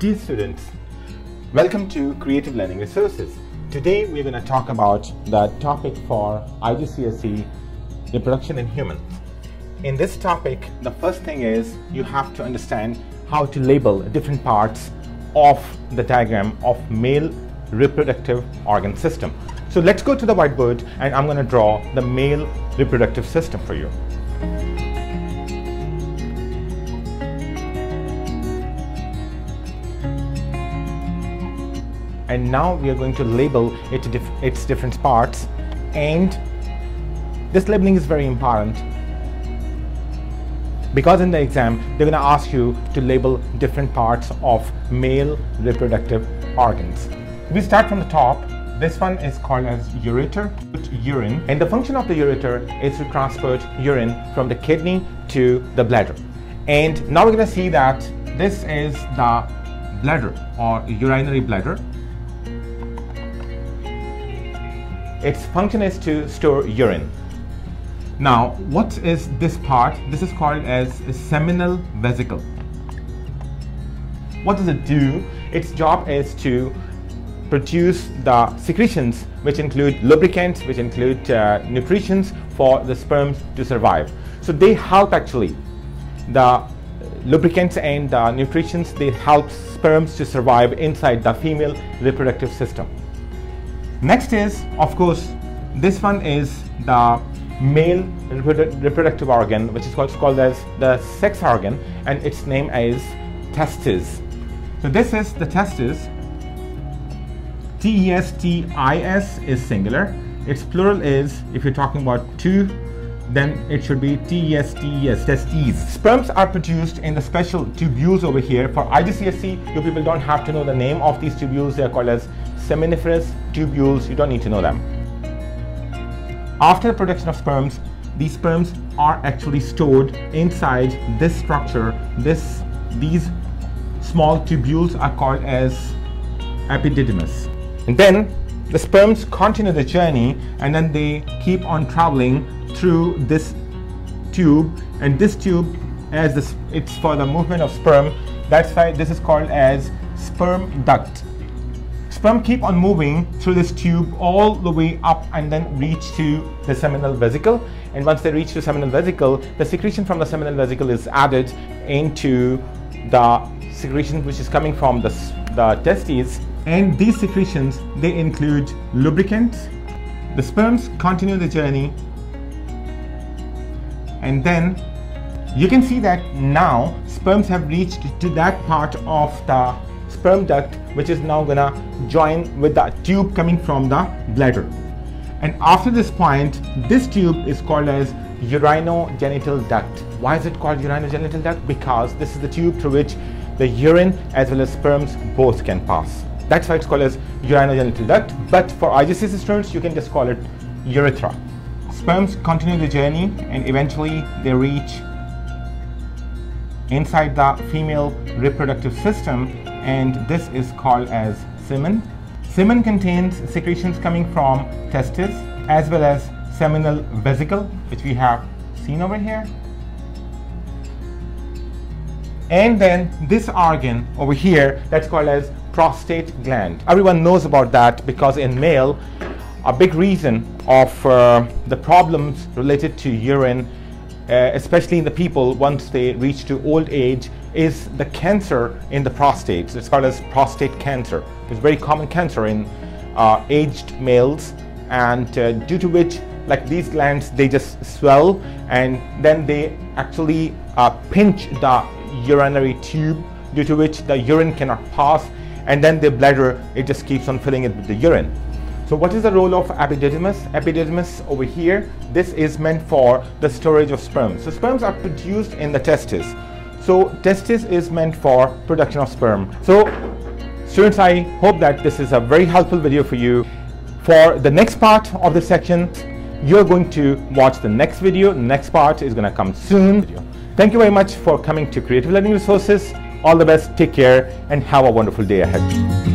Dear students, welcome to Creative Learning Resources. Today we're going to talk about the topic for IGCSE reproduction in humans. In this topic, the first thing is you have to understand how to label different parts of the diagram of male reproductive organ system. So let's go to the whiteboard and I'm going to draw the male reproductive system for you. And now we are going to label it dif its different parts and this labeling is very important because in the exam they're going to ask you to label different parts of male reproductive organs. We start from the top. This one is called as ureter, urine, and the function of the ureter is to transport urine from the kidney to the bladder. And now we're going to see that this is the bladder or urinary bladder Its function is to store urine. Now, what is this part? This is called as a seminal vesicle. What does it do? Its job is to produce the secretions which include lubricants, which include uh, nutrients for the sperms to survive. So they help actually the lubricants and the nutrients, they help sperms to survive inside the female reproductive system. Next is, of course, this one is the male reproductive organ, which is called, called as the sex organ, and its name is testis. So this is the testis. T-E-S-T-I-S is singular. Its plural is, if you're talking about two, then it should be T-E-S-T-E-S, testes. Sperms are produced in the special tubules over here. For IGCSE, you people don't have to know the name of these tubules. They are called as seminiferous tubules, you don't need to know them. After the production of sperms, these sperms are actually stored inside this structure. This, these small tubules are called as epididymis. And then the sperms continue the journey and then they keep on traveling through this tube and this tube as this it's for the movement of sperm that's why this is called as sperm duct sperm keep on moving through this tube all the way up and then reach to the seminal vesicle. And once they reach the seminal vesicle, the secretion from the seminal vesicle is added into the secretion which is coming from the, the testes. And these secretions, they include lubricants. The sperms continue the journey and then you can see that now sperms have reached to that part of the sperm duct which is now gonna join with the tube coming from the bladder. And after this point, this tube is called as urinogenital duct. Why is it called urinogenital duct? Because this is the tube through which the urine as well as sperms both can pass. That's why it's called as urinogenital duct. But for IGCSE students, you can just call it urethra. Sperms continue the journey and eventually they reach inside the female reproductive system and this is called as semen. Semen contains secretions coming from testis as well as seminal vesicle which we have seen over here. And then this organ over here that's called as prostate gland. Everyone knows about that because in male a big reason of uh, the problems related to urine uh, especially in the people once they reach to old age, is the cancer in the prostate. It's called as prostate cancer. It's a very common cancer in uh, aged males, and uh, due to which, like these glands, they just swell, and then they actually uh, pinch the urinary tube, due to which the urine cannot pass, and then the bladder it just keeps on filling it with the urine. So what is the role of epididymis? Epididymis over here, this is meant for the storage of sperm. So sperms are produced in the testis. So testis is meant for production of sperm. So students, I hope that this is a very helpful video for you. For the next part of the section, you're going to watch the next video. Next part is going to come soon. Thank you very much for coming to Creative Learning Resources. All the best, take care, and have a wonderful day ahead.